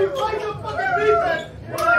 you like a fucking defense.